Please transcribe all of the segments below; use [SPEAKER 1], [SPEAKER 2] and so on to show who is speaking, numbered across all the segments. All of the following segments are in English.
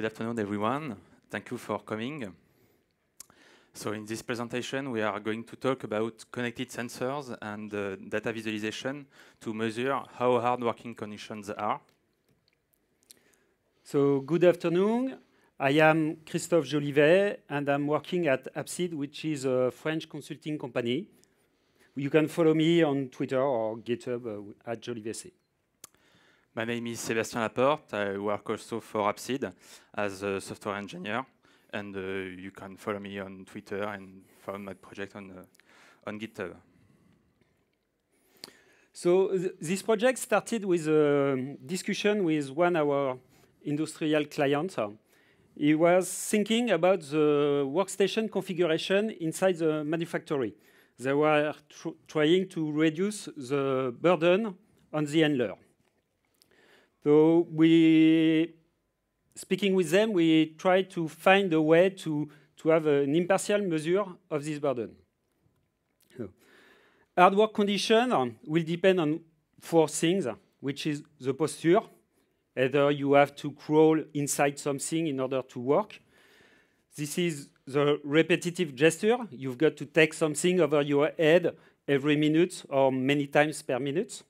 [SPEAKER 1] Good afternoon, everyone. Thank you for coming. So in this presentation, we are going to talk about connected sensors and uh, data visualization to measure how hard working conditions are.
[SPEAKER 2] So good afternoon. I am Christophe Jollivet, and I'm working at Apside, which is a French consulting company. You can follow me on Twitter or GitHub uh, at JollivetC.
[SPEAKER 1] My name is Sébastien Laporte. I work also for Apside as a software engineer, and uh, you can follow me on Twitter and follow my project on, uh, on GitHub.
[SPEAKER 2] So th this project started with a discussion with one of our industrial clients. He was thinking about the workstation configuration inside the manufactory. They were tr trying to reduce the burden on the handler. So we, speaking with them, we try to find a way to, to have an impartial measure of this burden. So, hard work condition will depend on four things, which is the posture. Either you have to crawl inside something in order to work. This is the repetitive gesture. You've got to take something over your head every minute or many times per minute.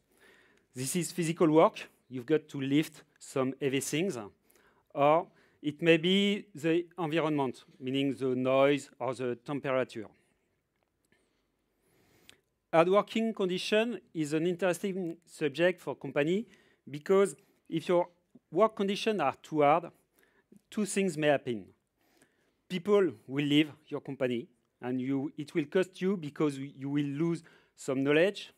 [SPEAKER 2] This is physical work you've got to lift some heavy things, or it may be the environment, meaning the noise or the temperature. Hard working condition is an interesting subject for company because if your work conditions are too hard, two things may happen. People will leave your company and you, it will cost you because you will lose some knowledge,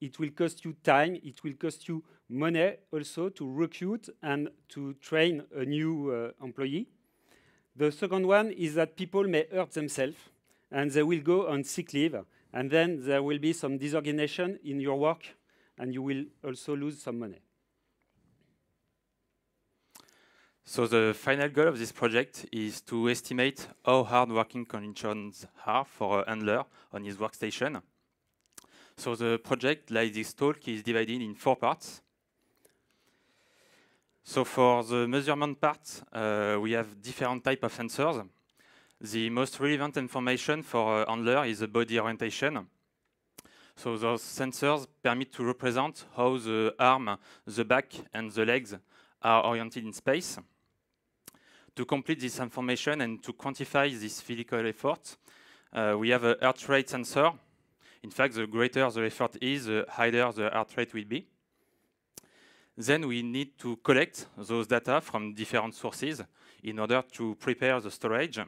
[SPEAKER 2] it will cost you time, it will cost you money also to recruit and to train a new uh, employee. The second one is that people may hurt themselves and they will go on sick leave and then there will be some disorganization in your work and you will also lose some money.
[SPEAKER 1] So the final goal of this project is to estimate how hard working conditions are for a handler on his workstation. So the project, like this talk, is divided in four parts. So for the measurement part, uh, we have different type of sensors. The most relevant information for a handler is the body orientation. So those sensors permit to represent how the arm, the back, and the legs are oriented in space. To complete this information and to quantify this physical effort, uh, we have a heart rate sensor. In fact, the greater the effort is, the higher the heart rate will be. Then we need to collect those data from different sources in order to prepare the storage.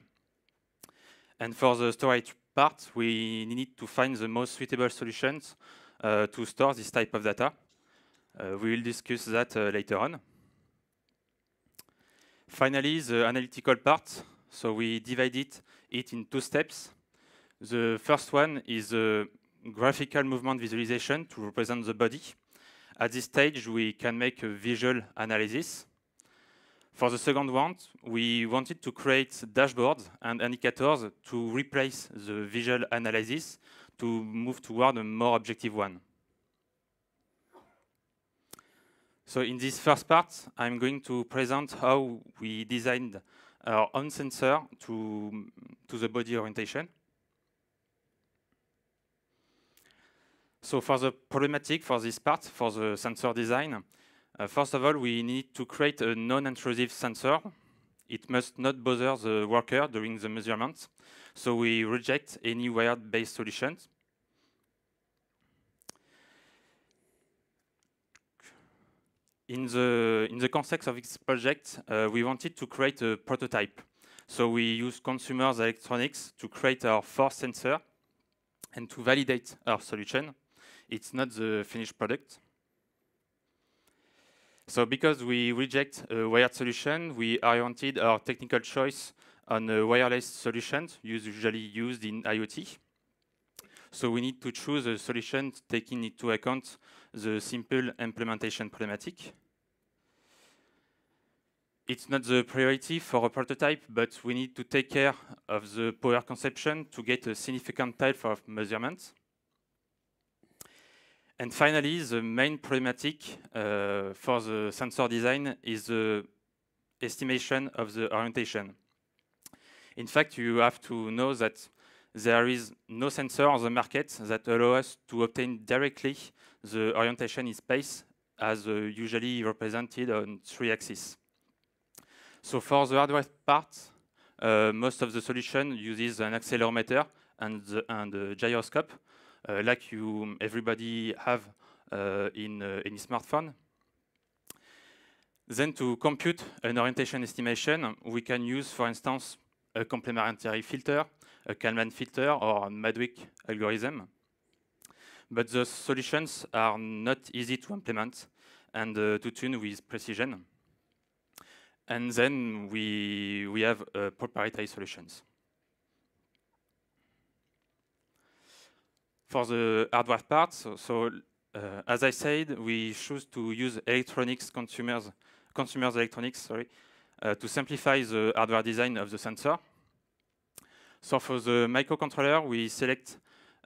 [SPEAKER 1] And for the storage part, we need to find the most suitable solutions uh, to store this type of data. Uh, we will discuss that uh, later on. Finally, the analytical part. So we divided it in two steps. The first one is the graphical movement visualization to represent the body. At this stage, we can make a visual analysis. For the second one, we wanted to create dashboards and indicators to replace the visual analysis to move toward a more objective one. So in this first part, I'm going to present how we designed our own sensor to, to the body orientation. So for the problematic for this part, for the sensor design, uh, first of all, we need to create a non-intrusive sensor. It must not bother the worker during the measurement. So we reject any wired-based solutions. In the, in the context of this project, uh, we wanted to create a prototype. So we use consumers electronics to create our first sensor and to validate our solution it's not the finished product. So because we reject a wired solution, we oriented our technical choice on a wireless solutions usually used in IoT. So we need to choose a solution taking into account the simple implementation problematic. It's not the priority for a prototype, but we need to take care of the power consumption to get a significant type of measurement. And finally, the main problematic uh, for the sensor design is the estimation of the orientation. In fact, you have to know that there is no sensor on the market that allows us to obtain directly the orientation in space as uh, usually represented on three axes. So for the hardware part, uh, most of the solution uses an accelerometer and, the, and a gyroscope, like you everybody have uh, in uh, any smartphone. Then to compute an orientation estimation, we can use, for instance, a complementary filter, a Kalman filter, or a Madgwick algorithm. But the solutions are not easy to implement and uh, to tune with precision. And then we, we have uh, proprietary solutions. For the hardware part, so, so uh, as I said, we choose to use electronics consumers, consumers electronics, sorry, uh, to simplify the hardware design of the sensor. So for the microcontroller, we select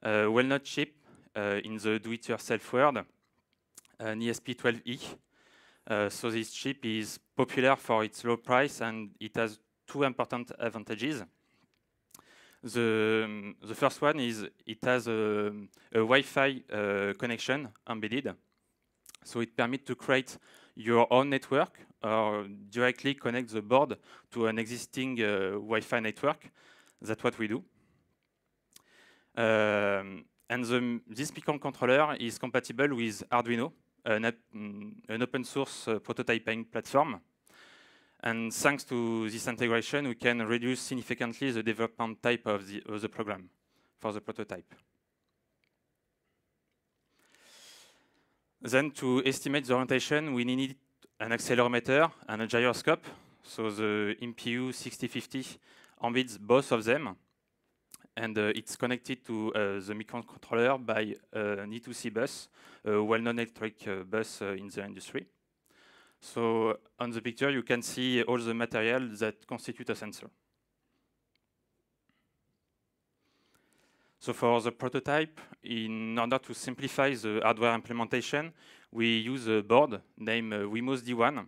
[SPEAKER 1] a well-known chip uh, in the do-it-yourself world, an ESP12E. Uh, so this chip is popular for its low price and it has two important advantages. The, um, the first one is it has a, a Wi-Fi uh, connection embedded. So it permits to create your own network or directly connect the board to an existing uh, Wi-Fi network. That's what we do. Um, and the, this microcontroller is compatible with Arduino, an, mm, an open source uh, prototyping platform. And thanks to this integration, we can reduce significantly the development type of the, of the program for the prototype. Then to estimate the orientation, we need an accelerometer and a gyroscope. So the MPU 6050 embeds both of them. And uh, it's connected to uh, the microcontroller by an I2C bus, a well-known electric uh, bus uh, in the industry. So on the picture, you can see all the material that constitute a sensor. So for the prototype, in order to simplify the hardware implementation, we use a board named Wemos D1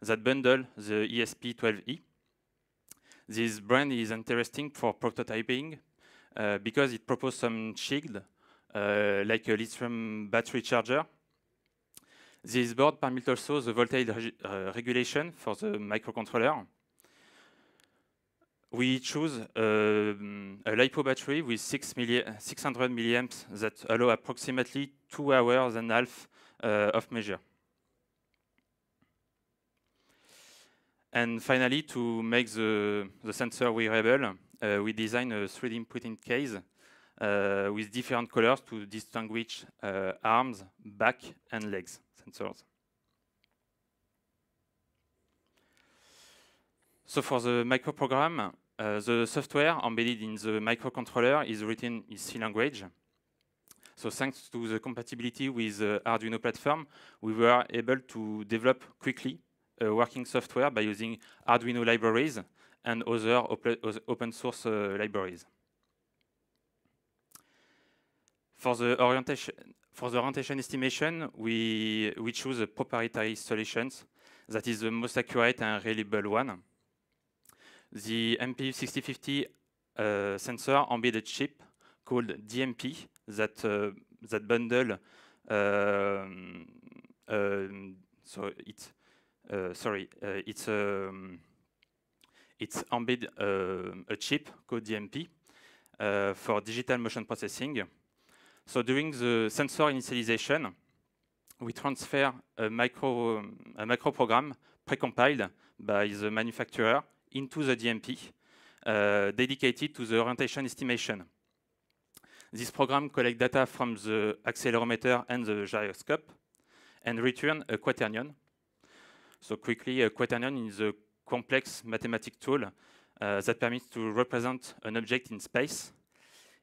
[SPEAKER 1] that bundle the ESP12E. This brand is interesting for prototyping uh, because it proposes some shield, uh, like a lithium battery charger, this board permits also the voltage uh, regulation for the microcontroller. We choose uh, a LiPo battery with 6 milli 600 milliamps that allow approximately two hours and a half uh, of measure. And finally, to make the, the sensor wearable, uh, we design a 3D printing case with different colors to distinguish uh, arms, back, and legs sensors. So for the microprogram, uh, the software embedded in the microcontroller is written in C language. So thanks to the compatibility with the Arduino platform, we were able to develop quickly a working software by using Arduino libraries and other op open source uh, libraries. For the orientation, for the orientation estimation, we, we choose a proprietary solutions that is the most accurate and reliable one. The MPU6050 uh, sensor embedded chip called DMP that, uh, that bundle uh, um, so it's uh, sorry uh, it's um, it's embed uh, a chip called DMP for digital motion processing so during the sensor initialization, we transfer a micro, a micro program precompiled by the manufacturer into the DMP uh, dedicated to the orientation estimation. This program collects data from the accelerometer and the gyroscope and return a quaternion. So quickly, a quaternion is a complex mathematical tool uh, that permits to represent an object in space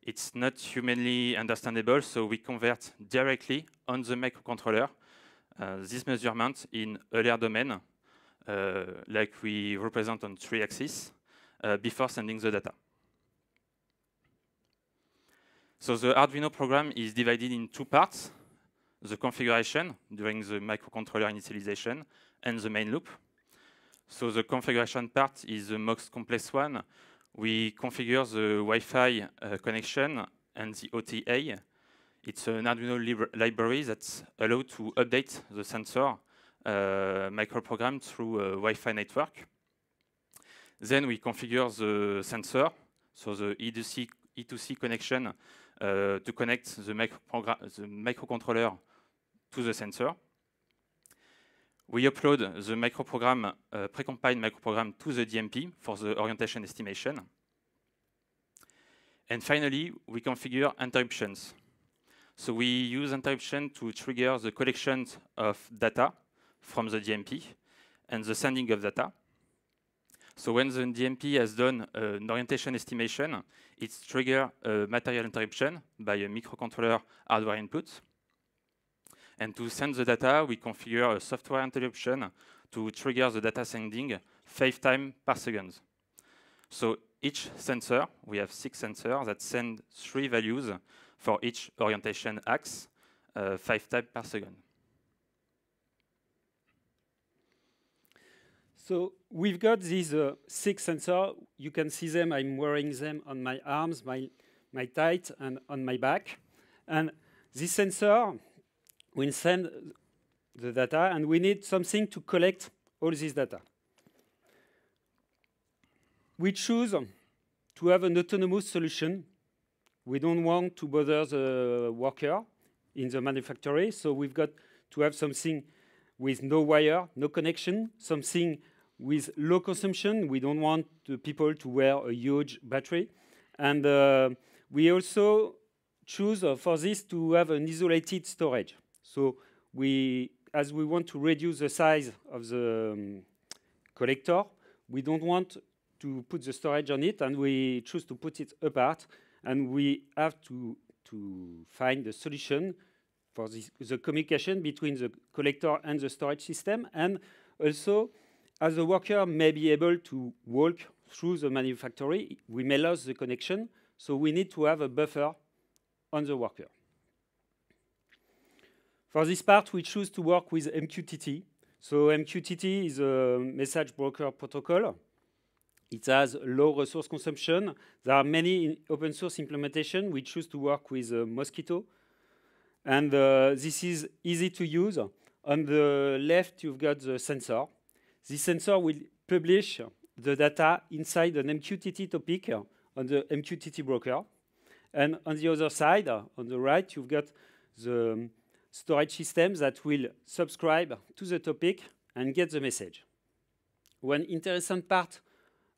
[SPEAKER 1] it's not humanly understandable, so we convert directly on the microcontroller uh, this measurement in layer domain, uh, like we represent on three axes, uh, before sending the data. So the Arduino program is divided in two parts, the configuration during the microcontroller initialization and the main loop. So the configuration part is the most complex one. We configure the Wi-Fi uh, connection and the OTA. It's an Arduino lib library that allows to update the sensor uh, microprogram through a Wi-Fi network. Then we configure the sensor, so the I2C, I2C connection uh, to connect the, the microcontroller to the sensor. We upload the microprogram, uh, precompiled microprogram to the DMP for the orientation estimation. And finally, we configure interruptions. So we use interruption to trigger the collection of data from the DMP and the sending of data. So when the DMP has done an orientation estimation, it triggers a material interruption by a microcontroller hardware input. And to send the data, we configure a software interruption to trigger the data sending five times per second. So each sensor, we have six sensors that send three values for each orientation axis, uh, five times per second.
[SPEAKER 2] So we've got these uh, six sensors. You can see them. I'm wearing them on my arms, my, my tight, and on my back. And this sensor we send the data, and we need something to collect all this data. We choose to have an autonomous solution. We don't want to bother the worker in the manufactory, so we've got to have something with no wire, no connection, something with low consumption. We don't want the people to wear a huge battery. And uh, we also choose uh, for this to have an isolated storage. So we, as we want to reduce the size of the um, collector, we don't want to put the storage on it, and we choose to put it apart. And we have to, to find a solution for this, the communication between the collector and the storage system. And also, as the worker may be able to walk through the manufactory, we may lose the connection. So we need to have a buffer on the worker. For this part, we choose to work with MQTT. So MQTT is a message broker protocol. It has low resource consumption. There are many open source implementation. We choose to work with uh, Mosquitto. And uh, this is easy to use. On the left, you've got the sensor. This sensor will publish the data inside an MQTT topic on the MQTT broker. And on the other side, on the right, you've got the storage systems that will subscribe to the topic and get the message. One interesting part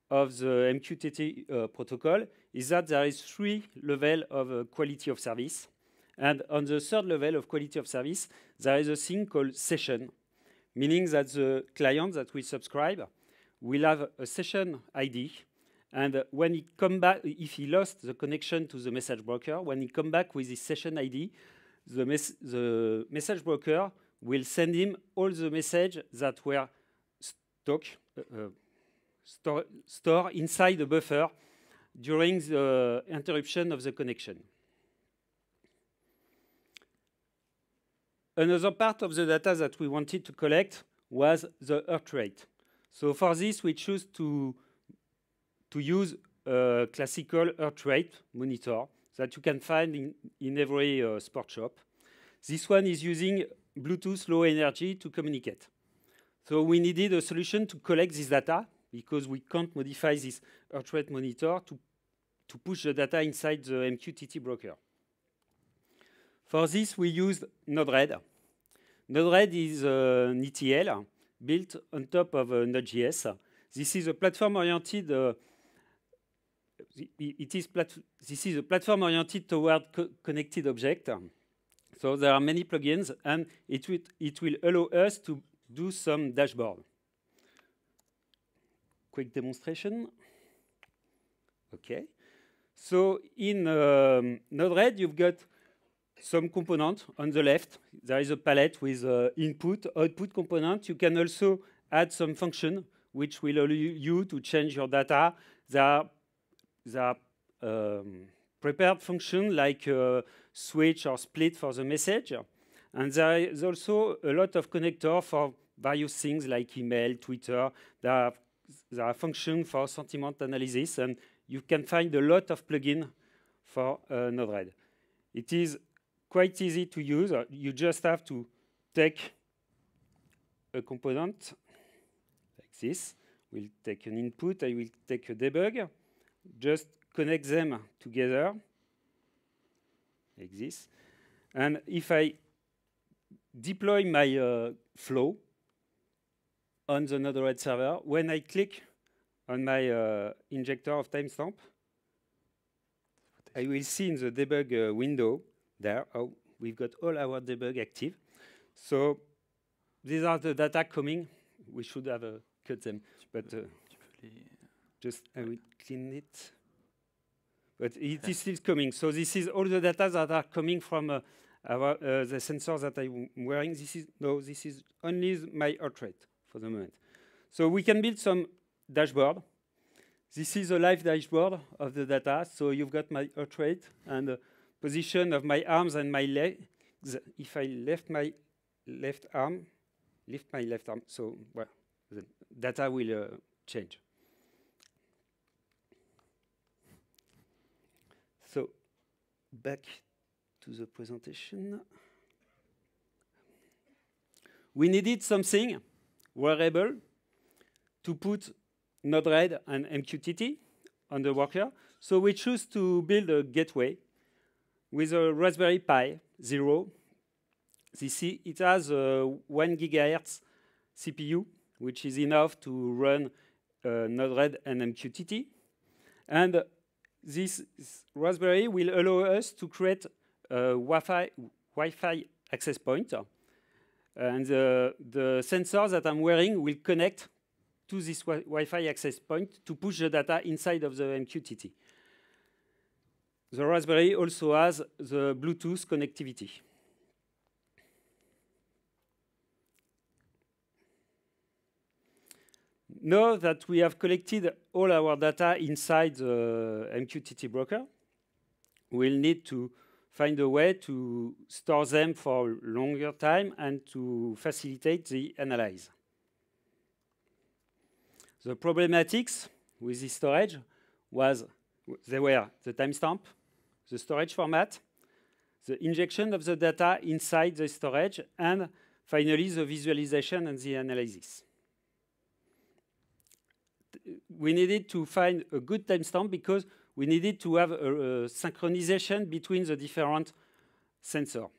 [SPEAKER 2] of the MQTT uh, protocol is that there is three levels of uh, quality of service. And on the third level of quality of service, there is a thing called session, meaning that the client that will subscribe will have a session ID. And when he come back, if he lost the connection to the message broker, when he come back with his session ID, the, mes the message broker will send him all the message that were stock, uh, uh store, store inside the buffer during the interruption of the connection. Another part of the data that we wanted to collect was the heart rate. So for this, we choose to, to use a classical heart rate monitor that you can find in, in every uh, sport shop. This one is using Bluetooth low energy to communicate. So we needed a solution to collect this data because we can't modify this heart rate monitor to, to push the data inside the MQTT broker. For this, we used Node-RED. Node-RED is uh, an ETL built on top of uh, Node.js. This is a platform-oriented uh, it is this is a platform oriented toward co connected object. So there are many plugins, and it will, it will allow us to do some dashboard. Quick demonstration. Okay. So in um, Node-RED, you've got some component on the left. There is a palette with uh, input, output component. You can also add some function which will allow you to change your data. There are there are um, prepared functions like switch or split for the message. And there is also a lot of connector for various things like email, Twitter. There are, there are functions for sentiment analysis, and you can find a lot of plugins for uh, Node-RED. It is quite easy to use. Uh, you just have to take a component like this. We'll take an input. I will take a debug. Just connect them together like this. And if I deploy my uh, flow on the Node-RED server, when I click on my uh, injector of timestamp, I will see in the debug uh, window there, oh, we've got all our debug active. So these are the data coming. We should have uh, cut them, but uh, just I will clean it. But it is still coming. So this is all the data that are coming from uh, our, uh, the sensors that I'm wearing. This is no, this is only my heart rate for the moment. So we can build some dashboard. This is a live dashboard of the data. So you've got my heart rate and the position of my arms and my legs. If I left my left arm, lift my left arm, so well, the data will uh, change. So back to the presentation. We needed something wearable to put Node-RED and MQTT on the worker. So we choose to build a gateway with a Raspberry Pi Zero. This it has a 1 gigahertz CPU, which is enough to run uh, Node-RED and MQTT. And this Raspberry will allow us to create a Wi-Fi, Wi-Fi access point. And uh, the, the sensor that I'm wearing will connect to this Wi-Fi access point to push the data inside of the MQTT. The Raspberry also has the Bluetooth connectivity. Now that we have collected all our data inside the MQTT broker, we'll need to find a way to store them for longer time and to facilitate the analyze. The problematics with this storage was they were the timestamp, the storage format, the injection of the data inside the storage, and finally the visualization and the analysis. We needed to find a good timestamp because we needed to have a, a synchronization between the different sensors.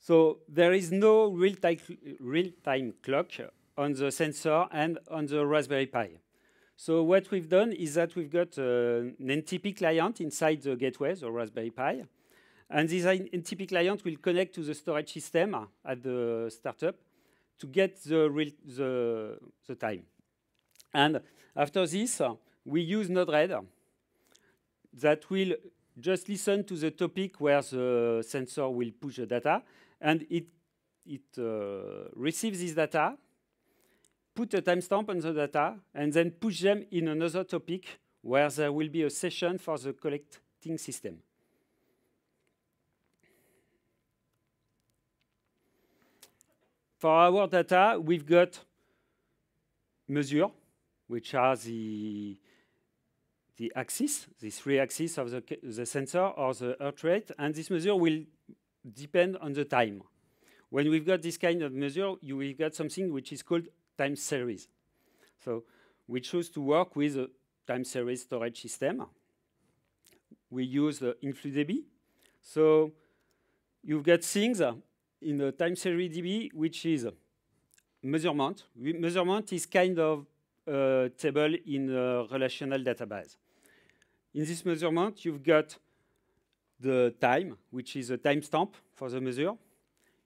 [SPEAKER 2] So there is no real-time real clock on the sensor and on the Raspberry Pi. So what we've done is that we've got uh, an NTP client inside the gateway, the Raspberry Pi. And this NTP client will connect to the storage system at the startup to get the, real, the, the time. And after this, we use Node-RED that will just listen to the topic where the sensor will push the data, and it, it uh, receives this data, put a timestamp on the data, and then push them in another topic where there will be a session for the collecting system. For our data, we've got measure, which are the, the axis, the three axes of the, the sensor or the heart rate, and this measure will depend on the time. When we've got this kind of measure, you will get something which is called time series. So we choose to work with a time series storage system. We use the InfluxDB. So you've got things in the time series DB, which is measurement. Measurement is kind of a table in a relational database. In this measurement, you've got the time, which is a timestamp for the measure.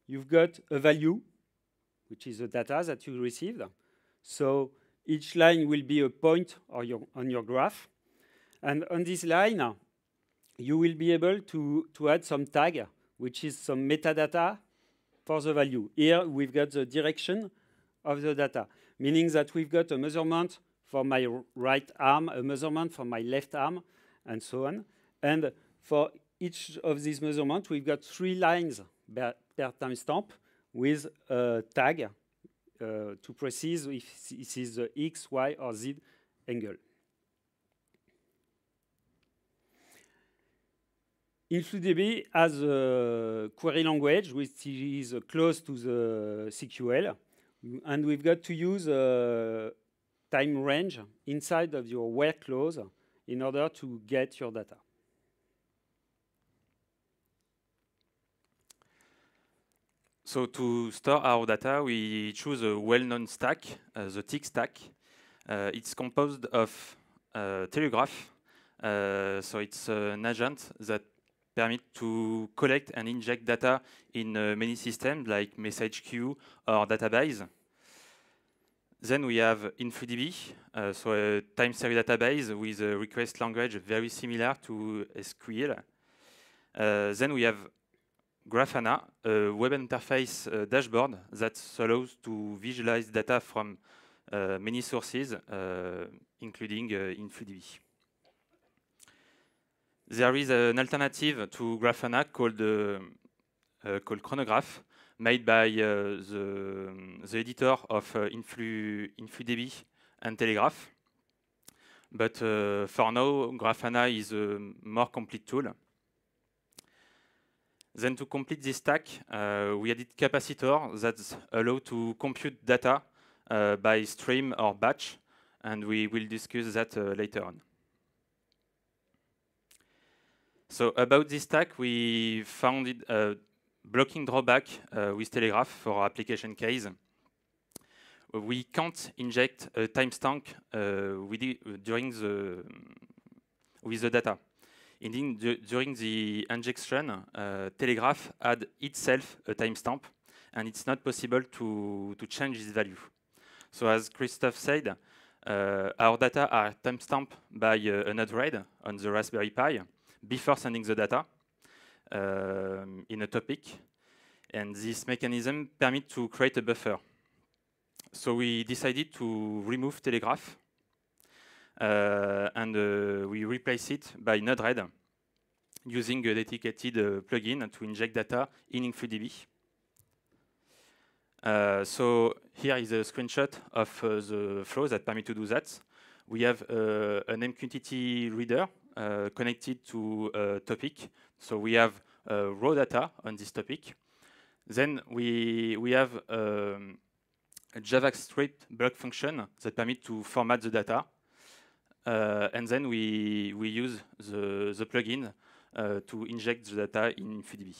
[SPEAKER 2] You've got a value, which is the data that you received. So each line will be a point your, on your graph. And on this line, you will be able to, to add some tag, which is some metadata for the value. Here we've got the direction of the data, meaning that we've got a measurement for my right arm, a measurement for my left arm, and so on. And for each of these measurements, we've got three lines per, per timestamp with a tag uh, to precise if this is the X, Y, or Z angle. InfluxDB has a query language which is close to the SQL, and we've got to use a time range inside of your where clause in order to get your data.
[SPEAKER 1] So to store our data, we choose a well-known stack, uh, the TICK stack. Uh, it's composed of uh, Telegraf. Uh, so it's an agent that permit to collect and inject data in uh, many systems like message queue or database. Then we have InfluxDB, uh, so a time series database with a request language very similar to SQL. Uh, then we have Grafana, a web interface uh, dashboard that allows to visualize data from uh, many sources, uh, including InfluxDB. There is an alternative to Grafana called, uh, uh, called Chronograf, made by uh, the, the editor of Influ, InfluxDB and Telegraf. But for now, Grafana is a more complete tool. Then to complete this stack, uh, we added Kapacitor that allow to compute data uh, by stream or batch, and we will discuss that uh, later on. So about this stack, we found a blocking drawback uh, with Telegraf for our application case. We can't inject a timestamp uh, during the with the data. Indeed, during the injection, uh, Telegraf had itself a timestamp, and it's not possible to, to change this value. So as Christophe said, uh, our data are timestamped by uh, an thread on the Raspberry Pi, before sending the data um, in a topic. And this mechanism permits to create a buffer. So we decided to remove Telegraf uh, and uh, we replace it by Node-RED using a dedicated uh, plugin to inject data in InfluxDB. Uh, so here is a screenshot of uh, the flow that permit to do that. We have an MQTT reader connected to a topic. So we have uh, raw data on this topic. Then we, we have um, a JavaScript block function that permit to format the data. Uh, and then we, we use the, the plugin uh, to inject the data in InfluxDB.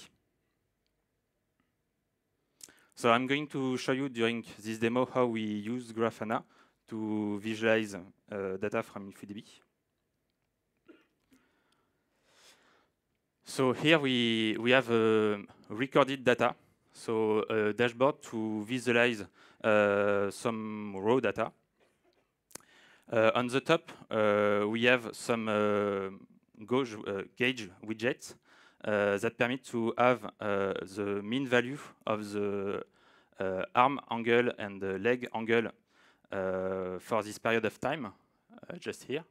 [SPEAKER 1] So I'm going to show you during this demo how we use Grafana to visualize uh, data from InfluxDB. So here we, we have uh, recorded data, so a dashboard to visualize uh, some raw data. Uh, on the top, uh, we have some uh, gauge, uh, gauge widgets that permit to have the mean value of the arm angle and the leg angle for this period of time, just here.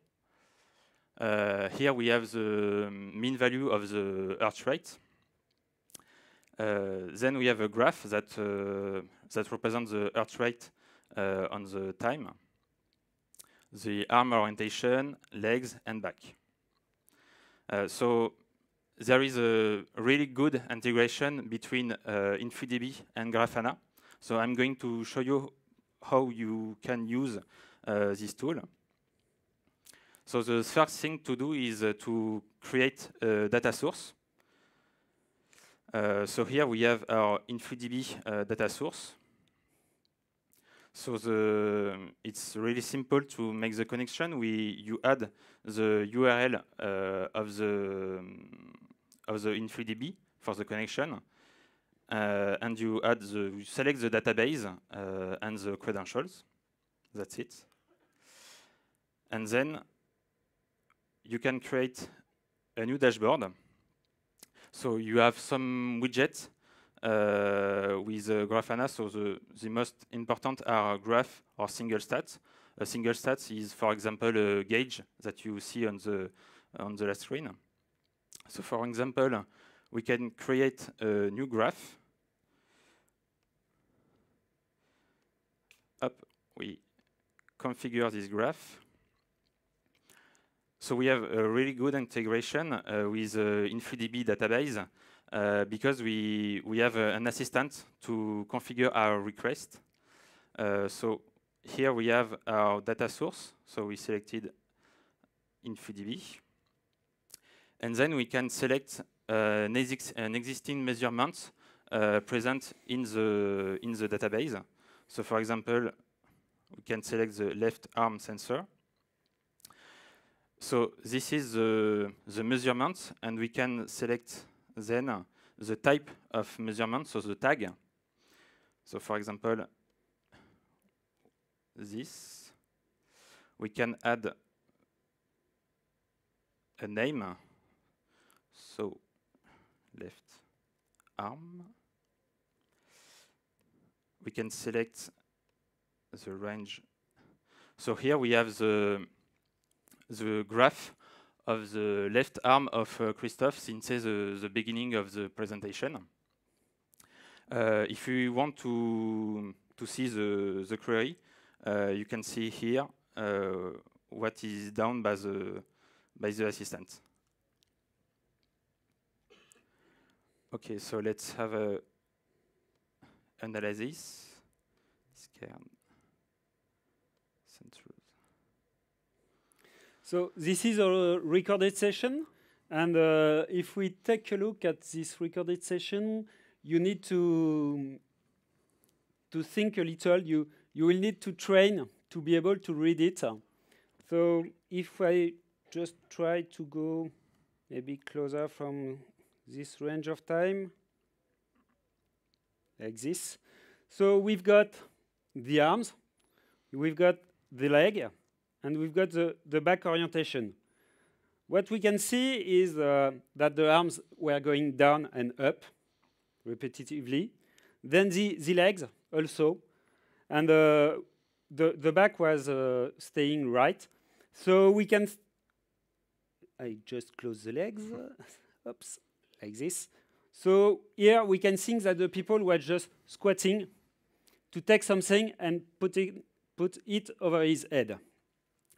[SPEAKER 1] Uh, here we have the mean value of the heart rate. Uh, then we have a graph that uh, that represents the heart rate uh, on the time, the arm orientation, legs, and back. Uh, so there is a really good integration between uh, and Grafana. So I'm going to show you how you can use this tool. So the first thing to do is uh, to create a data source. Uh, so here we have our InfluxDB uh, data source. So the, it's really simple to make the connection. We you add the URL uh, of the of the InfluxDB for the connection, uh, and you add the you select the database uh, and the credentials. That's it. And then you can create a new dashboard. So you have some widgets uh, with uh, Grafana. So the, the most important are graph or single stats. A single stats is, for example, a gauge that you see on the on the last screen. So for example, we can create a new graph. Up, we configure this graph. So we have a really good integration uh, with uh, InfluxDB database uh, because we, we have uh, an assistant to configure our request. Uh, so here we have our data source. So we selected InfluxDB. And then we can select uh, an, an, existing measurement present in the, in the database. So for example, we can select the left arm sensor. So this is the, the measurement, and we can select then the type of measurement, so the tag. So for example, this. We can add a name. So left arm. We can select the range. So here we have the the graph of the left arm of uh, Christophe since the, the beginning of the presentation. Uh, if you want to to see the the query, uh, you can see here uh, what is done by the by the assistant. Okay, so let's have a analysis.
[SPEAKER 2] So this is a recorded session. And uh, if we take a look at this recorded session, you need to, to think a little. You, you will need to train to be able to read it. So if I just try to go maybe closer from this range of time, like this. So we've got the arms, we've got the leg, and we've got the, the back orientation. What we can see is uh, that the arms were going down and up repetitively. Then the, the legs also. And uh, the, the back was uh, staying right. So we can, I just close the legs, oops, like this. So here we can think that the people were just squatting to take something and put it, put it over his head.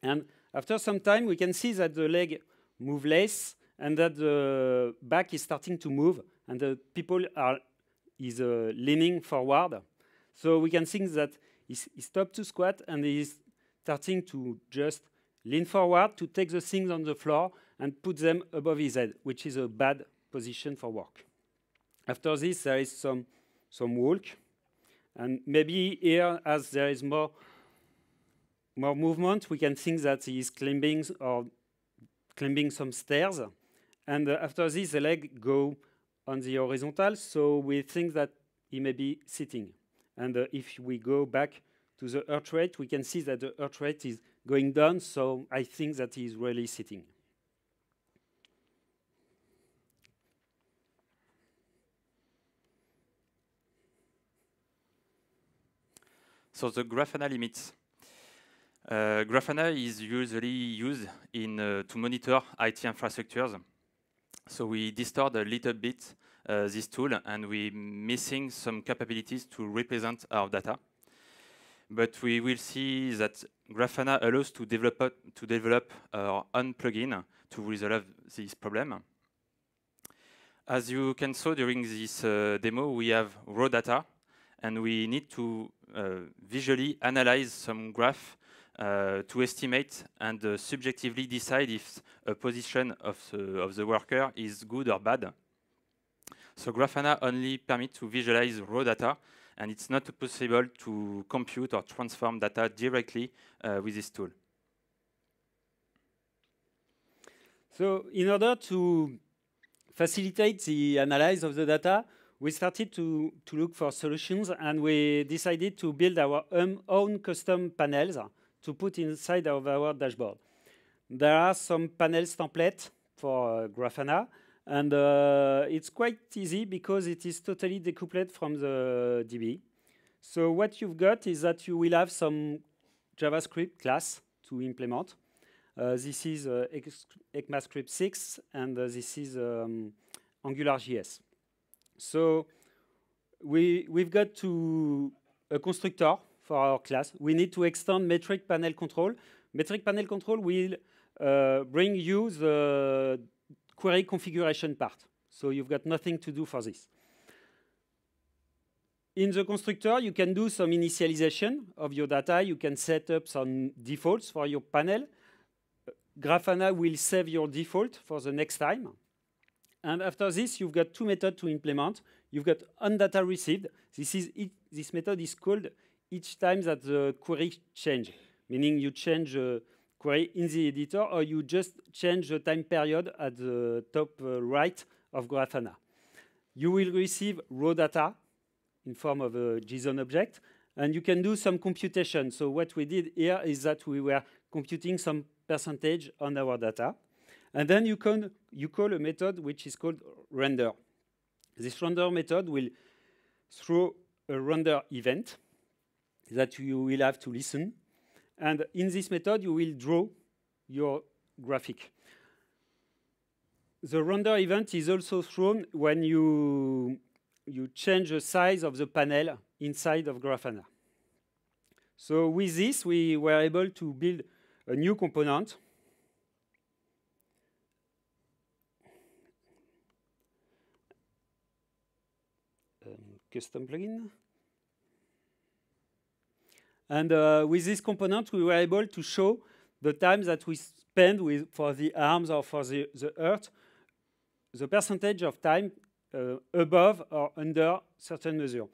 [SPEAKER 2] And after some time, we can see that the leg move less and that the back is starting to move and the people are is uh, leaning forward. So we can think that he, stopped to squat and he's starting to just lean forward to take the things on the floor and put them above his head, which is a bad position for work. After this, there is some, some walk. And maybe here, as there is more more movement, we can think that he is climbing or climbing some stairs. And uh, after this, the leg go on the horizontal, so we think that he may be sitting. And uh, if we go back to the heart rate, we can see that the heart rate is going down, so I think that he is really sitting.
[SPEAKER 1] So the Grafana limits uh, Grafana is usually used in, uh, to monitor IT infrastructures. So we distort a little bit uh, this tool and we're missing some capabilities to represent our data. But we will see that Grafana allows to develop, to develop our own plugin to resolve this problem. As you can see during this uh, demo, we have raw data and we need to uh, visually analyze some graph to estimate and uh, subjectively decide if a position of the, of the worker is good or bad. So Grafana only permits to visualize raw data, and it's not possible to compute or transform data directly uh, with this tool.
[SPEAKER 2] So in order to facilitate the analysis of the data, we started to, to look for solutions and we decided to build our own, own custom panels to put inside of our dashboard. There are some panels template for uh, Grafana, and uh, it's quite easy because it is totally decoupled from the DB. So what you've got is that you will have some JavaScript class to implement. Uh, this is uh, ECMAScript 6, and uh, this is um, AngularJS. So we, we've got to a constructor for our class. We need to extend metric panel control. Metric panel control will uh, bring you the query configuration part. So you've got nothing to do for this. In the constructor, you can do some initialization of your data. You can set up some defaults for your panel. Grafana will save your default for the next time. And after this, you've got two methods to implement. You've got onData received. This, is it, this method is called each time that the query change, meaning you change the query in the editor or you just change the time period at the top uh, right of Grafana. You will receive raw data in form of a JSON object, and you can do some computation. So what we did here is that we were computing some percentage on our data. And then you, can, you call a method which is called render. This render method will throw a render event that you will have to listen. And in this method, you will draw your graphic. The render event is also thrown when you, you change the size of the panel inside of Grafana. So with this, we were able to build a new component um, custom plugin. And uh, with this component, we were able to show the time that we spend with, for the arms or for the, the earth, the percentage of time uh, above or under certain measure.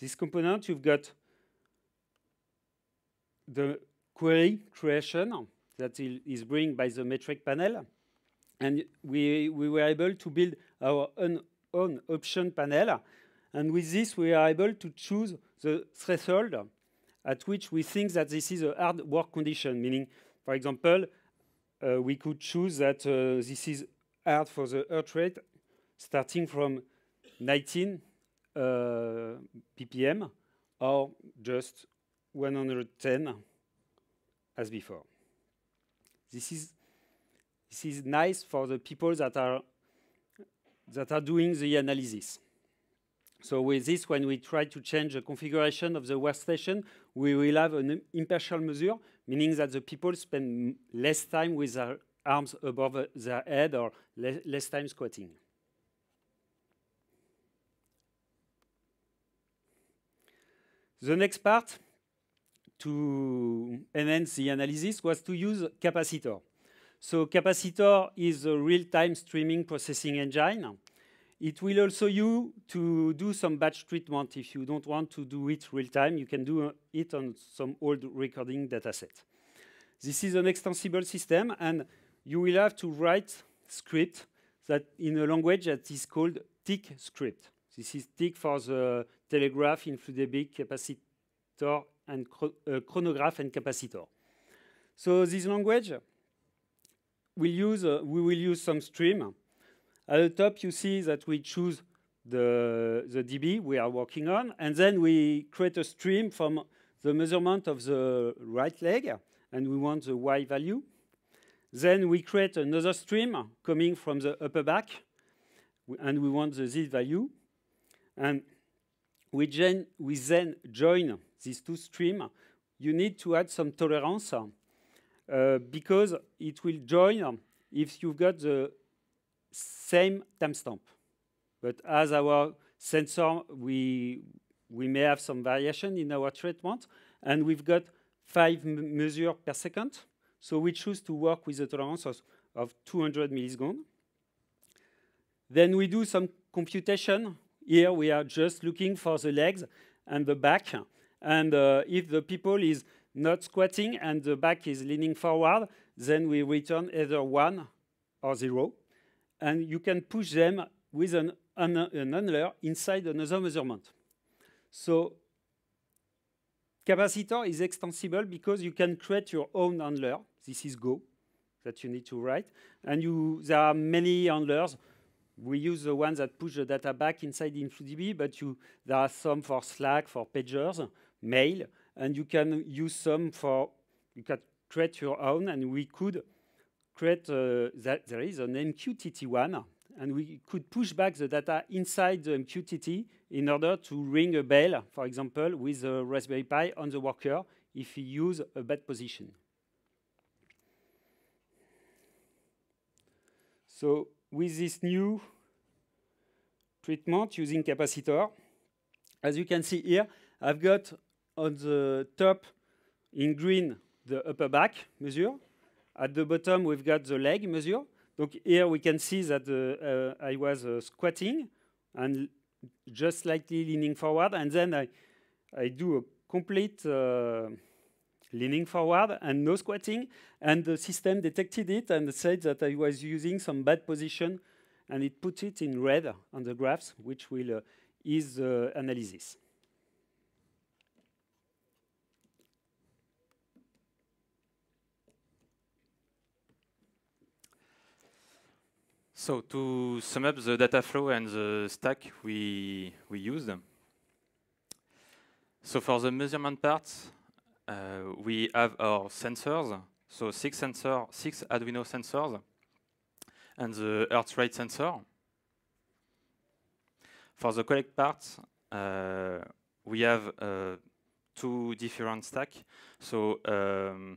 [SPEAKER 2] This component, you've got the query creation that is bring by the metric panel. And we, we were able to build our own, own option panel and with this, we are able to choose the threshold at which we think that this is a hard work condition, meaning, for example, uh, we could choose that uh, this is hard for the earth rate starting from 19 uh, bpm or just 110 as before. This is, this is nice for the people that are, that are doing the analysis. So with this, when we try to change the configuration of the workstation, we will have an impartial measure, meaning that the people spend less time with their arms above uh, their head or le less time squatting. The next part to enhance the analysis was to use Kapacitor. So Kapacitor is a real-time streaming processing engine it will also you to do some batch treatment. If you don't want to do it real time, you can do uh, it on some old recording dataset. This is an extensible system, and you will have to write script that in a language that is called TICK script. This is TICK for the Telegraf, InfluxDB, Kapacitor, and uh, Chronograf and Kapacitor. So this language will use, uh, we will use some stream at the top, you see that we choose the, the DB we are working on, and then we create a stream from the measurement of the right leg, and we want the Y value. Then we create another stream coming from the upper back, and we want the Z value. And we, we then join these two streams. You need to add some tolerance uh, because it will join if you've got the same timestamp. But as our sensor, we, we may have some variation in our treatment, and we've got five measures per second. So we choose to work with a tolerance of, of 200 milliseconds. Then we do some computation. Here we are just looking for the legs and the back. And uh, if the people is not squatting and the back is leaning forward, then we return either one or zero and you can push them with an, an, an handler inside another measurement. So Kapacitor is extensible because you can create your own handler. This is Go that you need to write. And you, there are many handlers. We use the ones that push the data back inside InfluxDB, but you, there are some for Slack, for pagers, mail, and you can use some for, you can create your own, and we could create uh, that there is an MQTT one, and we could push back the data inside the MQTT in order to ring a bell, for example, with a Raspberry Pi on the worker if he use a bad position. So with this new treatment using Kapacitor, as you can see here, I've got on the top in green the upper back measure. At the bottom, we've got the leg measure. So here we can see that uh, I was uh, squatting and just slightly leaning forward, and then I, I do a complete uh, leaning forward and no squatting. And the system detected it and said that I was using some bad position and it put it in red on the graphs, which will uh, ease the analysis.
[SPEAKER 1] So to sum up the data flow and the stack we, we used. So for the measurement part, uh, we have our sensors, so six sensor, six Arduino sensors, and the heart rate sensor. For the collect part, uh, we have uh, two different stack. So um,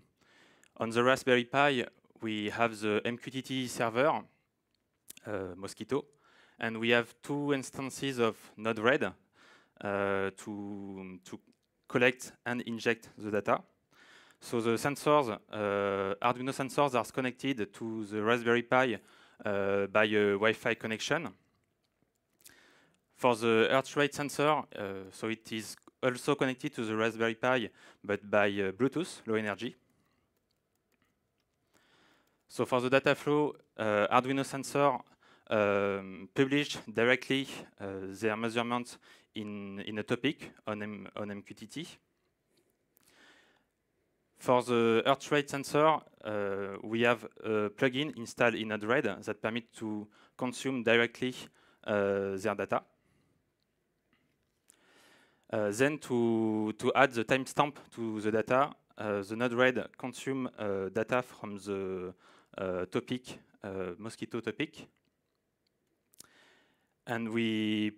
[SPEAKER 1] on the Raspberry Pi, we have the MQTT server, uh, Mosquitto, and we have two instances of Node-RED uh, to, to collect and inject the data. So the sensors, uh, Arduino sensors are connected to the Raspberry Pi by a Wi-Fi connection. For the heart rate sensor, so it is also connected to the Raspberry Pi, but by uh, Bluetooth, low energy. So for the data flow, uh, Arduino sensor um, publish directly their measurements in, in a topic on, M on MQTT. For the heart rate sensor, uh, we have a plugin installed in Node-RED that permit to consume directly uh, their data. Uh, then to, to add the timestamp to the data, uh, the Node-RED consume uh, data from the uh, topic, mosquitto topic. And we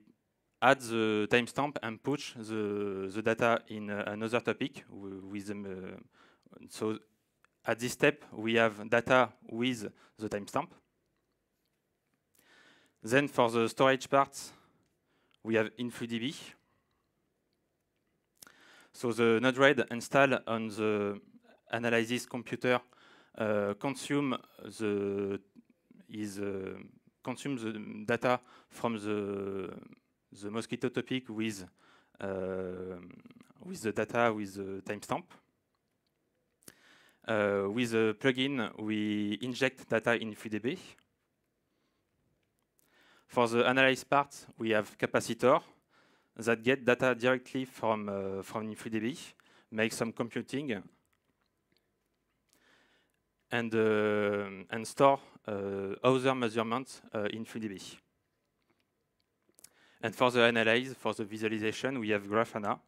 [SPEAKER 1] add the timestamp and push the, the data in uh, another topic with them. Uh, so at this step, we have data with the timestamp. Then for the storage part, we have InfluxDB. So the Node-RED installed on the analysis computer uh, consume the is uh, consume the data from the the mosquitto topic with uh, with the data with the timestamp. Uh, with the plugin, we inject data in InfluDB. For the analyze part, we have capacitor that get data directly from uh, from InfluDB, make some computing, and uh, and store uh, other measurements uh, in InfluxDB. And for the analyze, for the visualization, we have Grafana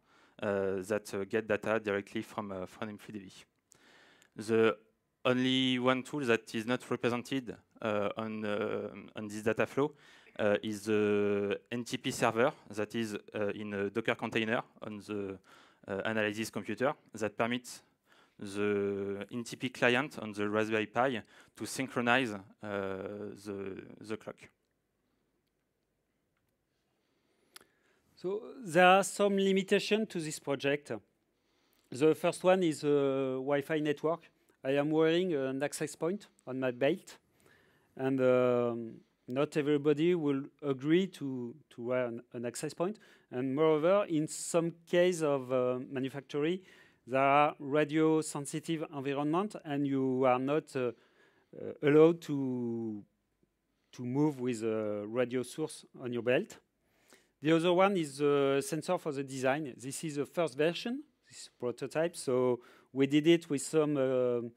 [SPEAKER 1] that get data directly from, from InfluxDB. The only one tool that is not represented uh, on, uh, on this data flow uh, is the NTP server that is in a Docker container on the analysis computer that permits the NTP client on the Raspberry Pi to synchronize the, the clock.
[SPEAKER 2] So there are some limitations to this project. The first one is a Wi-Fi network. I am wearing an access point on my belt, and um, not everybody will agree to, to wear an, an, access point. And moreover, in some case of uh, manufacturing, there are radio-sensitive environment, and you are not uh, uh, allowed to, to move with a radio source on your belt. The other one is the sensor for the design. This is the first version, this prototype. So we did it with some uh,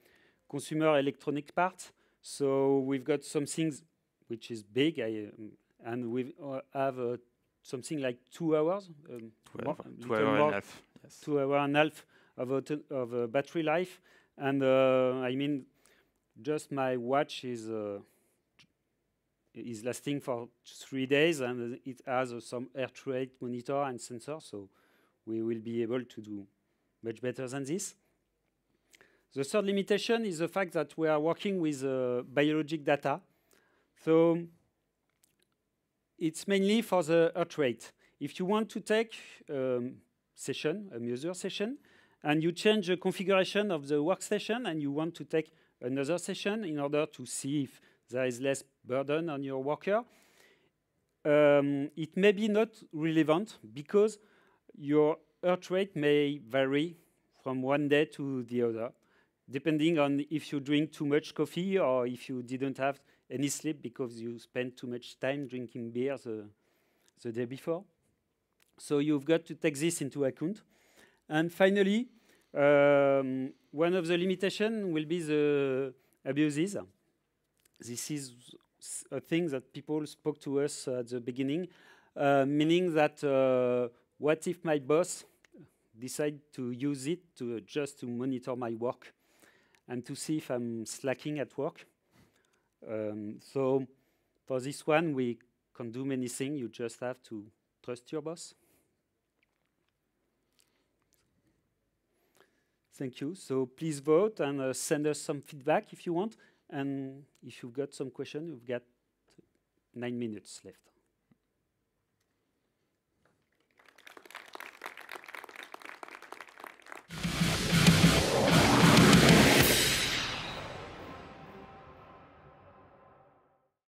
[SPEAKER 2] consumer electronic parts. So we've got some things which is big, I, um, and we uh, have uh, something like two hours.
[SPEAKER 1] Um, two, more, two hours and a half.
[SPEAKER 2] Yes. Two hours and a half of, of uh, battery life. And uh, I mean, just my watch is uh, is lasting for three days and it has uh, some heart rate monitor and sensor, so we will be able to do much better than this. The third limitation is the fact that we are working with biologic data. So it's mainly for the heart rate. If you want to take um, session, a user session, and you change the configuration of the workstation and you want to take another session in order to see if there is less burden on your worker, um, it may be not relevant because your heart rate may vary from one day to the other, depending on if you drink too much coffee or if you didn't have any sleep because you spent too much time drinking beer the, the day before. So you've got to take this into account. And finally, um, one of the limitations will be the abuses. This is a thing that people spoke to us at the beginning, uh, meaning that uh, what if my boss decide to use it to just to monitor my work and to see if I'm slacking at work. Um, so for this one, we can do many things. You just have to trust your boss. Thank you. So please vote and uh, send us some feedback if you want. And if you've got some question, you've got nine minutes left.